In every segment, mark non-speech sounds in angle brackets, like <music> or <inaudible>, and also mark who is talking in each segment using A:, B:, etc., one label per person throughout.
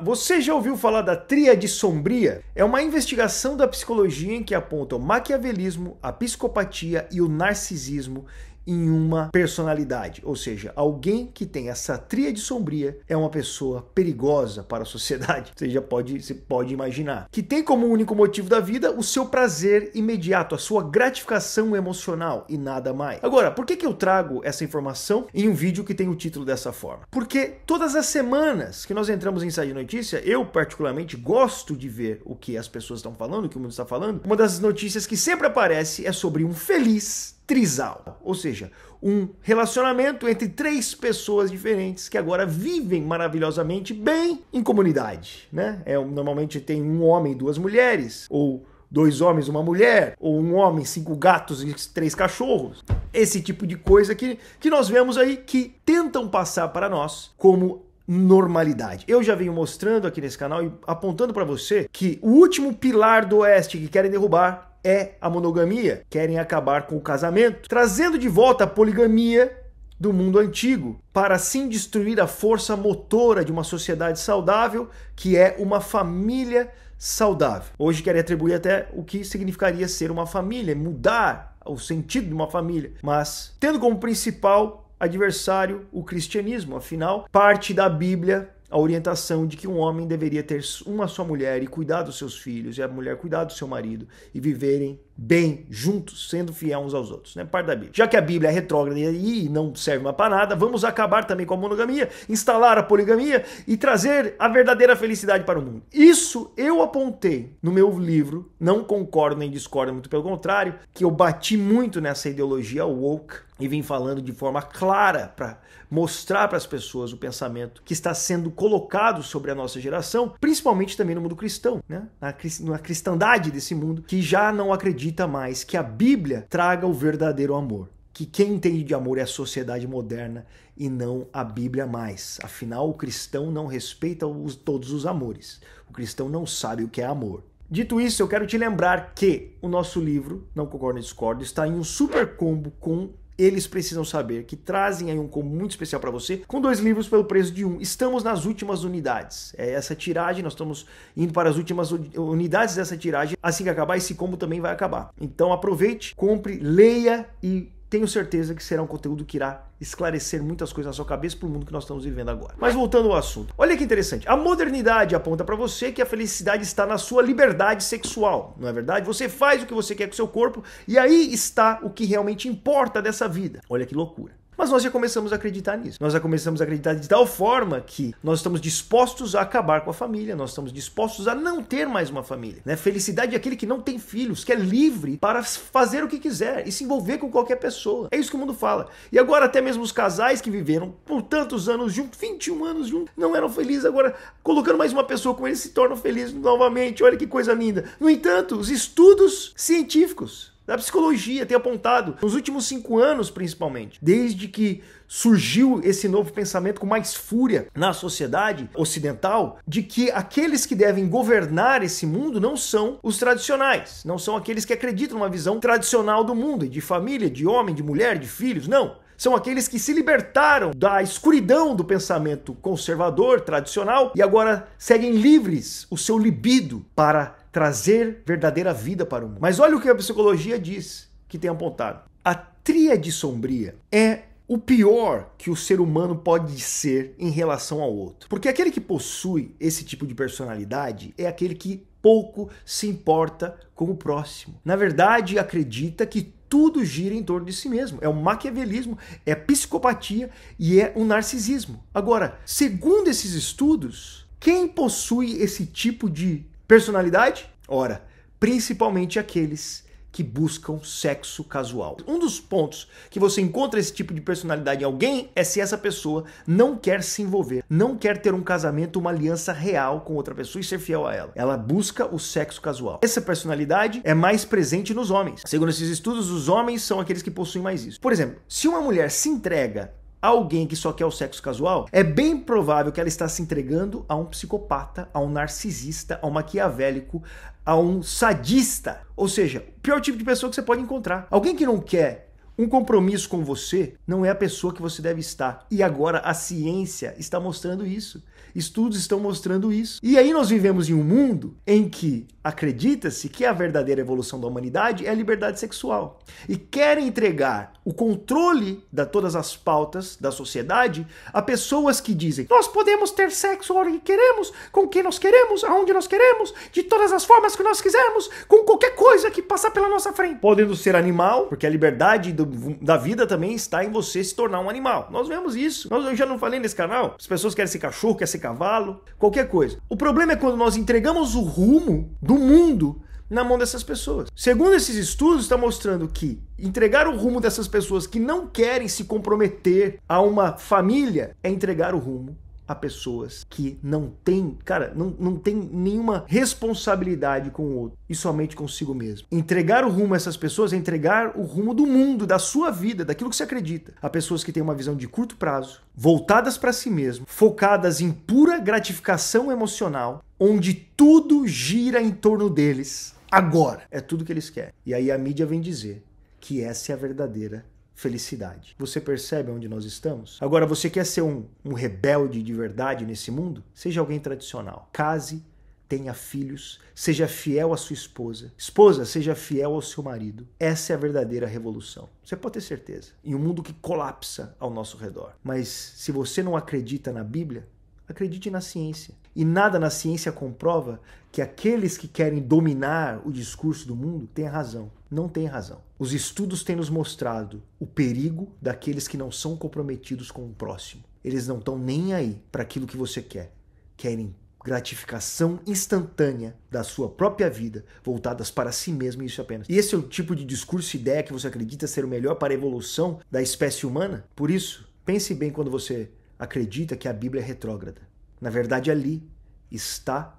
A: Você já ouviu falar da Tríade Sombria? É uma investigação da psicologia em que aponta o maquiavelismo, a psicopatia e o narcisismo em uma personalidade, ou seja, alguém que tem essa tríade sombria é uma pessoa perigosa para a sociedade. <laughs> Você já pode, você pode imaginar. Que tem como único motivo da vida o seu prazer imediato, a sua gratificação emocional e nada mais. Agora, por que, que eu trago essa informação em um vídeo que tem o título dessa forma? Porque todas as semanas que nós entramos em Side Notícia, eu particularmente gosto de ver o que as pessoas estão falando, o que o mundo está falando. Uma das notícias que sempre aparece é sobre um feliz trisal, ou seja, um relacionamento entre três pessoas diferentes que agora vivem maravilhosamente bem em comunidade, né? É, normalmente tem um homem e duas mulheres, ou dois homens, uma mulher, ou um homem, cinco gatos e três cachorros. Esse tipo de coisa que, que nós vemos aí que tentam passar para nós como normalidade. Eu já venho mostrando aqui nesse canal e apontando para você que o último pilar do Oeste que querem derrubar é a monogamia, querem acabar com o casamento, trazendo de volta a poligamia do mundo antigo, para assim destruir a força motora de uma sociedade saudável, que é uma família saudável. Hoje querem atribuir até o que significaria ser uma família, mudar o sentido de uma família, mas tendo como principal adversário o cristianismo, afinal, parte da Bíblia a orientação de que um homem deveria ter uma só mulher e cuidar dos seus filhos, e a mulher cuidar do seu marido e viverem bem juntos, sendo fiel uns aos outros, né? Parte da Bíblia. Já que a Bíblia é retrógrada e não serve mais para nada, vamos acabar também com a monogamia, instalar a poligamia e trazer a verdadeira felicidade para o mundo. Isso eu apontei no meu livro, não concordo nem discordo, muito pelo contrário, que eu bati muito nessa ideologia woke e vim falando de forma clara para mostrar para as pessoas o pensamento que está sendo colocado sobre a nossa geração, principalmente também no mundo cristão, né? na, na cristandade desse mundo, que já não acredita mais que a Bíblia traga o verdadeiro amor que quem entende de amor é a sociedade moderna e não a Bíblia mais. Afinal, o cristão não respeita os, todos os amores. O cristão não sabe o que é amor. Dito isso, eu quero te lembrar que o nosso livro, Não Concordo e Discordo, está em um super combo com eles precisam saber que trazem aí um combo muito especial para você, com dois livros pelo preço de um. Estamos nas últimas unidades. É essa tiragem, nós estamos indo para as últimas unidades dessa tiragem. Assim que acabar, esse combo também vai acabar. Então aproveite, compre, leia e tenho certeza que será um conteúdo que irá esclarecer muitas coisas na sua cabeça para o mundo que nós estamos vivendo agora. Mas voltando ao assunto. Olha que interessante. A modernidade aponta para você que a felicidade está na sua liberdade sexual, não é verdade? Você faz o que você quer com seu corpo e aí está o que realmente importa dessa vida. Olha que loucura. Mas nós já começamos a acreditar nisso. Nós já começamos a acreditar de tal forma que nós estamos dispostos a acabar com a família, nós estamos dispostos a não ter mais uma família. Né? Felicidade é aquele que não tem filhos, que é livre para fazer o que quiser e se envolver com qualquer pessoa. É isso que o mundo fala. E agora até mesmo os casais que viveram por tantos anos juntos, 21 anos juntos, não eram felizes, agora colocando mais uma pessoa com eles se tornam felizes novamente. Olha que coisa linda. No entanto, os estudos científicos da psicologia tem apontado, nos últimos cinco anos principalmente, desde que surgiu esse novo pensamento com mais fúria na sociedade ocidental, de que aqueles que devem governar esse mundo não são os tradicionais, não são aqueles que acreditam numa visão tradicional do mundo, de família, de homem, de mulher, de filhos, não. São aqueles que se libertaram da escuridão do pensamento conservador, tradicional, e agora seguem livres o seu libido para trazer verdadeira vida para o mundo. Mas olha o que a psicologia diz, que tem apontado. A tríade sombria é o pior que o ser humano pode ser em relação ao outro. Porque aquele que possui esse tipo de personalidade é aquele que pouco se importa com o próximo. Na verdade, acredita que tudo gira em torno de si mesmo. É o maquiavelismo, é a psicopatia e é o narcisismo. Agora, segundo esses estudos, quem possui esse tipo de Personalidade? Ora, principalmente aqueles que buscam sexo casual. Um dos pontos que você encontra esse tipo de personalidade em alguém é se essa pessoa não quer se envolver, não quer ter um casamento, uma aliança real com outra pessoa e ser fiel a ela. Ela busca o sexo casual. Essa personalidade é mais presente nos homens. Segundo esses estudos, os homens são aqueles que possuem mais isso. Por exemplo, se uma mulher se entrega alguém que só quer o sexo casual, é bem provável que ela está se entregando a um psicopata, a um narcisista, a um maquiavélico, a um sadista. Ou seja, o pior tipo de pessoa que você pode encontrar. Alguém que não quer Um compromisso com você não é a pessoa que você deve estar. E agora a ciência está mostrando isso. Estudos estão mostrando isso. E aí nós vivemos em um mundo em que acredita-se que a verdadeira evolução da humanidade é a liberdade sexual. E querem entregar o controle de todas as pautas da sociedade a pessoas que dizem: nós podemos ter sexo a hora que queremos, com quem nós queremos, aonde nós queremos, de todas as formas que nós quisermos, com qualquer coisa que passar pela nossa frente. Podendo ser animal, porque a liberdade do, da vida também está em você se tornar um animal. Nós vemos isso. Nós, eu já não falei nesse canal. As pessoas querem ser cachorro, querem ser cavalo, qualquer coisa. O problema é quando nós entregamos o rumo do mundo na mão dessas pessoas. Segundo esses estudos, está mostrando que entregar o rumo dessas pessoas que não querem se comprometer a uma família é entregar o rumo a pessoas que não têm, cara, não, não tem nenhuma responsabilidade com o outro e somente consigo mesmo. Entregar o rumo a essas pessoas é entregar o rumo do mundo, da sua vida, daquilo que você acredita. A pessoas que têm uma visão de curto prazo, voltadas para si mesmo, focadas em pura gratificação emocional, onde tudo gira em torno deles. Agora é tudo que eles querem. E aí a mídia vem dizer que essa é a verdadeira felicidade. Você percebe onde nós estamos? Agora, você quer ser um, um rebelde de verdade nesse mundo? Seja alguém tradicional. Case, tenha filhos, seja fiel à sua esposa. Esposa, seja fiel ao seu marido. Essa é a verdadeira revolução. Você pode ter certeza. Em um mundo que colapsa ao nosso redor. Mas se você não acredita na Bíblia, acredite na ciência. E nada na ciência comprova que aqueles que querem dominar o discurso do mundo têm razão. Não têm razão. Os estudos têm nos mostrado o perigo daqueles que não são comprometidos com o próximo. Eles não estão nem aí para aquilo que você quer. Querem gratificação instantânea da sua própria vida, voltadas para si mesmo e isso apenas. E esse é o tipo de discurso e ideia que você acredita ser o melhor para a evolução da espécie humana? Por isso, pense bem quando você acredita que a Bíblia é retrógrada. Na verdade, ali está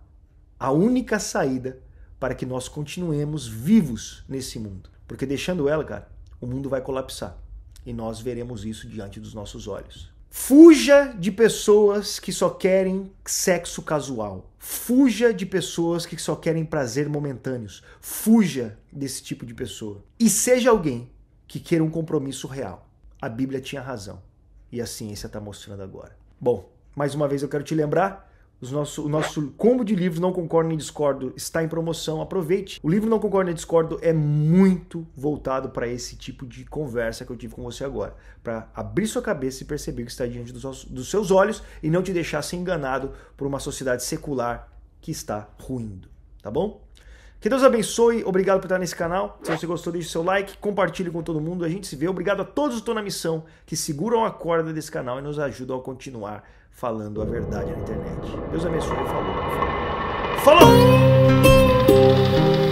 A: a única saída para que nós continuemos vivos nesse mundo. Porque deixando ela, cara, o mundo vai colapsar. E nós veremos isso diante dos nossos olhos. Fuja de pessoas que só querem sexo casual. Fuja de pessoas que só querem prazer momentâneos. Fuja desse tipo de pessoa. E seja alguém que queira um compromisso real. A Bíblia tinha razão. E a ciência está mostrando agora. Bom, mais uma vez eu quero te lembrar nosso, o nosso combo de livros Não Concordo nem Discordo está em promoção. Aproveite. O livro Não Concordo nem Discordo é muito voltado para esse tipo de conversa que eu tive com você agora. Para abrir sua cabeça e perceber o que está diante dos, dos seus olhos e não te deixar ser enganado por uma sociedade secular que está ruindo. Tá bom? Que Deus abençoe, obrigado por estar nesse canal. Se você gostou, deixe seu like, compartilhe com todo mundo. A gente se vê. Obrigado a todos que estão na missão, que seguram a corda desse canal e nos ajudam a continuar falando a verdade na internet. Deus abençoe. Falou. Falou. Falou!